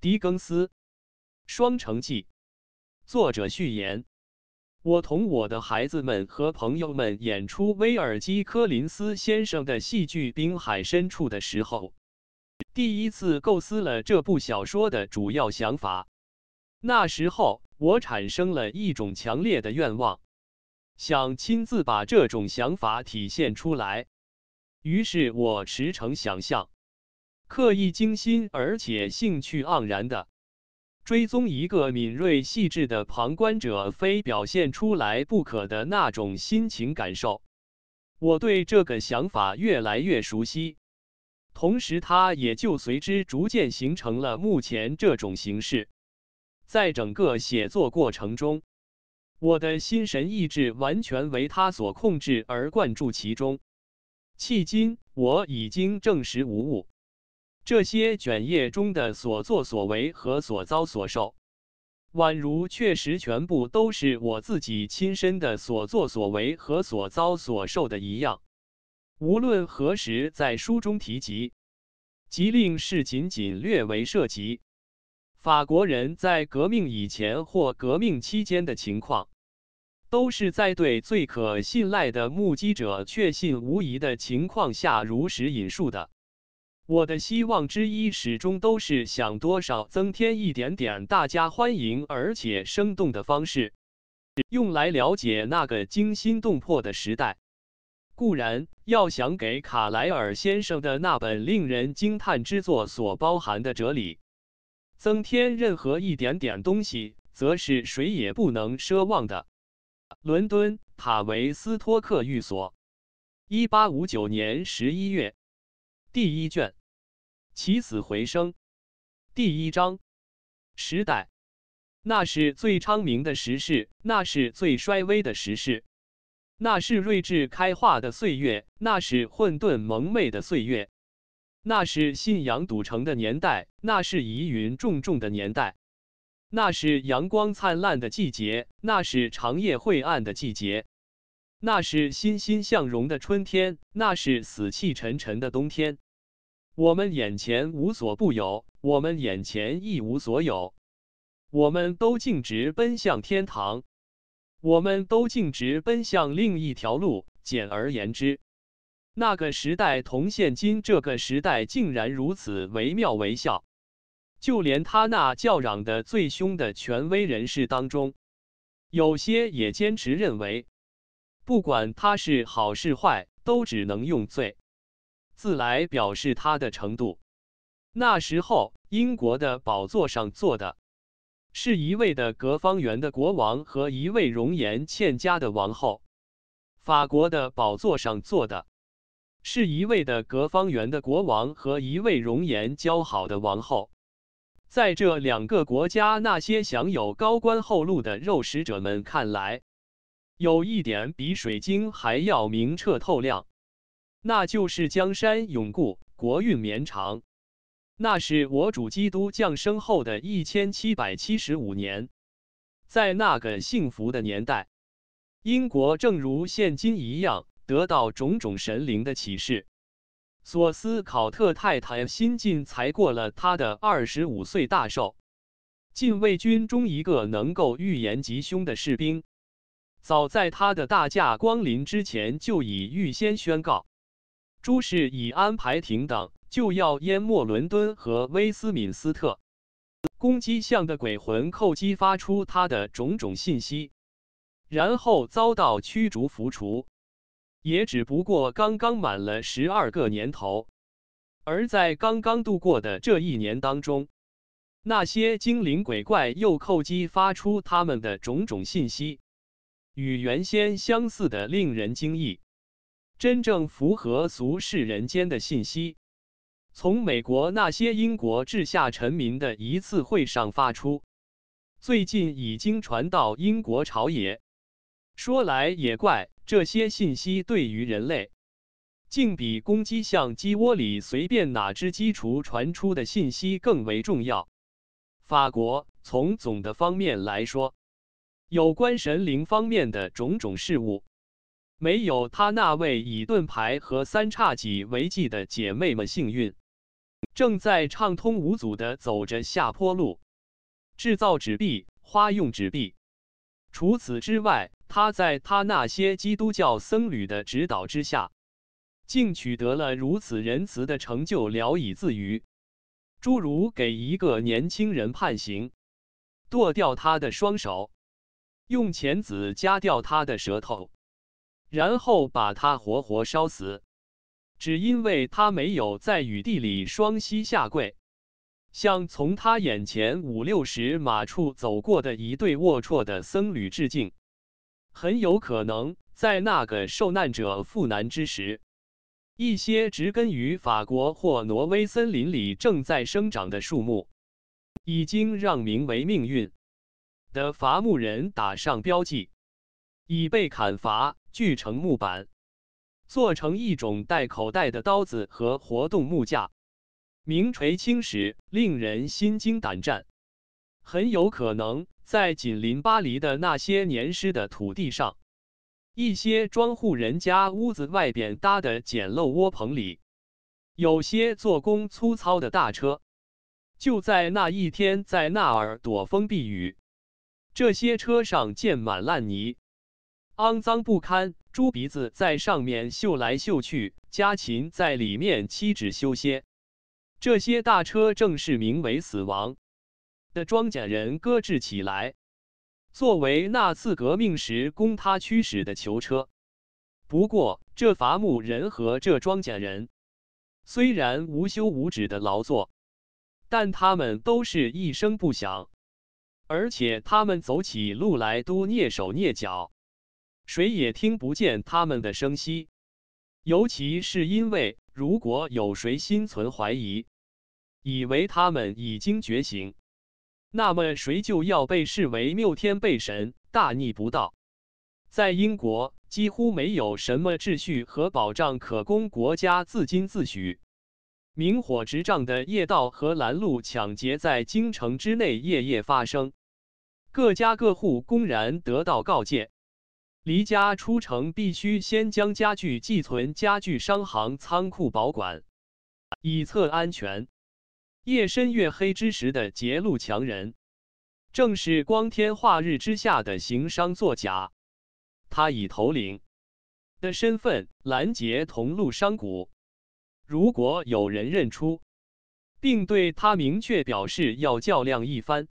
狄更斯，《双城记》。作者序言：我同我的孩子们和朋友们演出威尔基·柯林斯先生的戏剧《滨海深处》的时候，第一次构思了这部小说的主要想法。那时候，我产生了一种强烈的愿望，想亲自把这种想法体现出来。于是我驰骋想象。刻意精心而且兴趣盎然的追踪一个敏锐细致的旁观者，非表现出来不可的那种心情感受。我对这个想法越来越熟悉，同时它也就随之逐渐形成了目前这种形式。在整个写作过程中，我的心神意志完全为它所控制而灌注其中。迄今，我已经证实无误。这些卷页中的所作所为和所遭所受，宛如确实全部都是我自己亲身的所作所为和所遭所受的一样。无论何时在书中提及，即令是仅仅略为涉及法国人在革命以前或革命期间的情况，都是在对最可信赖的目击者确信无疑的情况下如实引述的。我的希望之一始终都是想多少增添一点点大家欢迎而且生动的方式，用来了解那个惊心动魄的时代。固然，要想给卡莱尔先生的那本令人惊叹之作所包含的哲理增添任何一点点东西，则是谁也不能奢望的。伦敦塔维斯托克寓所，一八五九年十一月，第一卷。起死回生，第一章，时代，那是最昌明的时势，那是最衰微的时势，那是睿智开化的岁月，那是混沌蒙昧的岁月，那是信仰赌城的年代，那是疑云重重的年代，那是阳光灿烂的季节，那是长夜晦暗的季节，那是欣欣向荣的春天，那是死气沉沉的冬天。我们眼前无所不有，我们眼前一无所有。我们都径直奔向天堂，我们都径直奔向另一条路。简而言之，那个时代同现今这个时代竟然如此惟妙惟肖。就连他那叫嚷的最凶的权威人士当中，有些也坚持认为，不管他是好是坏，都只能用罪。字来表示他的程度。那时候，英国的宝座上坐的是一位的格方圆的国王和一位容颜欠佳的王后；法国的宝座上坐的是一位的格方圆的国王和一位容颜姣好的王后。在这两个国家那些享有高官厚禄的肉食者们看来，有一点比水晶还要明澈透亮。那就是江山永固，国运绵长。那是我主基督降生后的一千七百七十五年，在那个幸福的年代，英国正如现今一样，得到种种神灵的启示。索斯考特太太新近才过了他的二十五岁大寿，禁卫军中一个能够预言吉凶的士兵，早在他的大驾光临之前就已预先宣告。诸事已安排停当，就要淹没伦敦和威斯敏斯特。公鸡像的鬼魂叩击发出他的种种信息，然后遭到驱逐浮除，也只不过刚刚满了十二个年头。而在刚刚度过的这一年当中，那些精灵鬼怪又叩击发出他们的种种信息，与原先相似的令人惊异。真正符合俗世人间的信息，从美国那些英国治下臣民的一次会上发出，最近已经传到英国朝野。说来也怪，这些信息对于人类，竟比公鸡向鸡窝里随便哪只鸡雏传出的信息更为重要。法国从总的方面来说，有关神灵方面的种种事物。没有他那位以盾牌和三叉戟为记的姐妹们幸运。正在畅通无阻地走着下坡路，制造纸币，花用纸币。除此之外，他在他那些基督教僧侣的指导之下，竟取得了如此仁慈的成就，聊以自娱。诸如给一个年轻人判刑，剁掉他的双手，用钳子夹掉他的舌头，然后把他活活烧死，只因为他没有在雨地里双膝下跪，向从他眼前五六十码处走过的一对龌龊的僧侣致敬。很有可能在那个受难者赴难之时。一些植根于法国或挪威森林里正在生长的树木，已经让名为命运的伐木人打上标记，已被砍伐锯成木板，做成一种带口袋的刀子和活动木架，名垂青史，令人心惊胆战。很有可能在紧邻巴黎的那些年湿的土地上。一些庄户人家屋子外边搭的简陋窝棚里，有些做工粗糙的大车，就在那一天在那儿躲风避雨。这些车上溅满烂泥，肮脏不堪，猪鼻子在上面嗅来嗅去，家禽在里面栖止休歇。这些大车正是名为“死亡”的庄稼人搁置起来。作为那次革命时供他驱使的囚车，不过这伐木人和这庄稼人虽然无休无止的劳作，但他们都是一声不响，而且他们走起路来都蹑手蹑脚，谁也听不见他们的声息。尤其是因为，如果有谁心存怀疑，以为他们已经觉醒。那么谁就要被视为谬天背神、大逆不道？在英国，几乎没有什么秩序和保障可供国家自矜自许。明火执仗的夜盗和拦路抢劫在京城之内夜夜发生，各家各户公然得到告诫，离家出城必须先将家具寄存家具商行仓库保管，以测安全。夜深月黑之时的劫路强人，正是光天化日之下的行商作假。他以头领。的身份拦截同路商贾，如果有人认出，并对他明确表示要较量一番，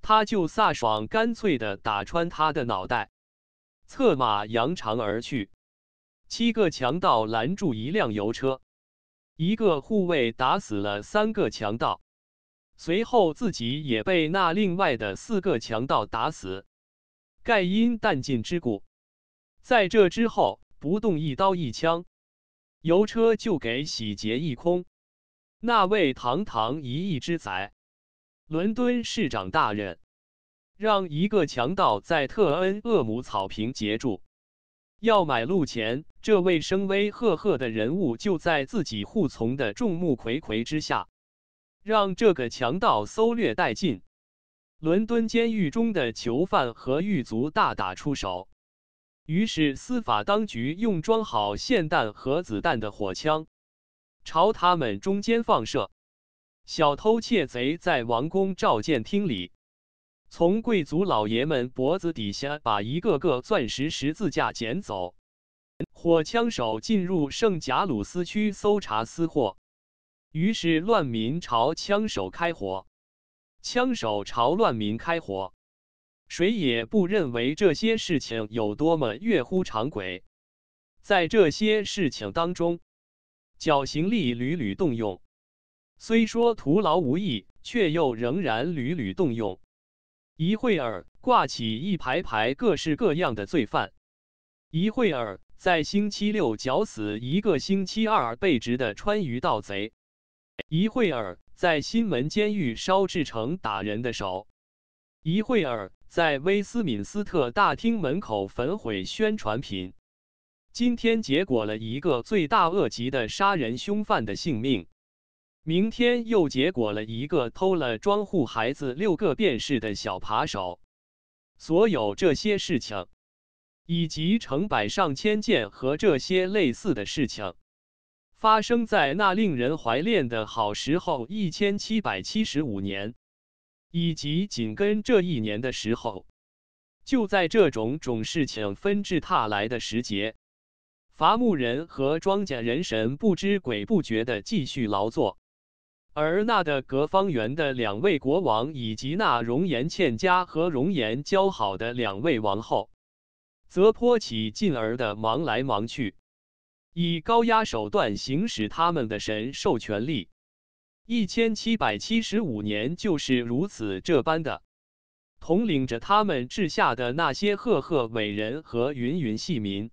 他就飒爽干脆地打穿他的脑袋，策马扬长而去。七个强盗拦住一辆油车。一个护卫打死了三个强盗，随后自己也被那另外的四个强盗打死。盖因弹尽之故，在这之后不动一刀一枪，油车就给洗劫一空。那位堂堂一亿之宰，伦敦市长大人，让一个强盗在特恩厄姆草坪截住。要买路钱，这位声威赫赫的人物就在自己护从的众目睽睽之下，让这个强盗搜掠殆尽。伦敦监狱中的囚犯和狱卒大打出手，于是司法当局用装好霰弹和子弹的火枪朝他们中间放射。小偷窃贼在王宫召见厅里。从贵族老爷们脖子底下把一个个钻石十字架捡走。火枪手进入圣贾鲁斯区搜查私货，于是乱民朝枪手开火，枪手朝乱民开火。谁也不认为这些事情有多么越乎常轨。在这些事情当中，绞刑力屡屡动用，虽说徒劳无益，却又仍然屡屡动用。一会儿挂起一排排各式各样的罪犯，一会儿在星期六绞死一个星期二被执的川渝盗贼，一会儿在新门监狱烧制成打人的手，一会儿在威斯敏斯特大厅门口焚毁宣传品。今天结果了一个罪大恶极的杀人凶犯的性命。明天又结果了一个偷了庄户孩子六个便士的小扒手。所有这些事情，以及成百上千件和这些类似的事情，发生在那令人怀恋的好时候一千七百七十五年，以及紧跟这一年的时候。就在这种种事情纷至沓来的时节，伐木人和庄稼人神不知鬼不觉地继续劳作，而那的隔方圆的两位国王，以及那容颜欠佳和容颜姣好的两位王后，则颇起劲儿的忙来忙去，以高压手段行使他们的神授权力。一千七百七十五年就是如此这般的。统领着他们治下的那些赫赫伟人和芸芸细民，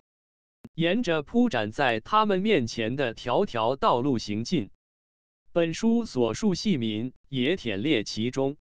沿着铺展在他们面前的条条道路行进。本书所述细民也忝列其中。